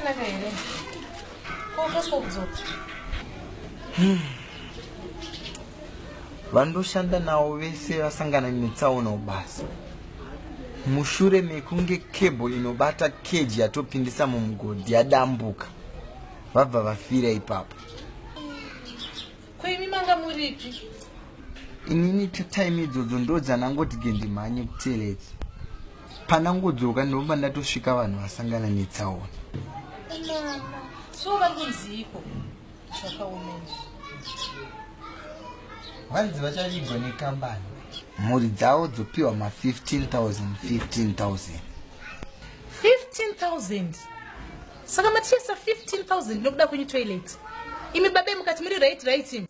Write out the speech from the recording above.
zvakanaka here? Kokaswa kudzoka vandoshanda navo vese vasangana netsaona basa. Mushure mekunge kebho inobata keji yatopindisa mumugodhi yadambuka vabva vafira ipapo. Kweimi manga muripi? Inini taime idzodzo ndo dzanangoti gendimhanye kuteleti pana ngodzoka ndobva ndatosvika vanhu vasangana netsaona mama so vari kunziko. Zvakaomezvi vanzi vachavigwa nekambani. Mhuri dzavo dzopiwa ma15000 15000 15000 saka matichesa 15000 nokuda kwenyu toilet. Imi babe mukati muri right right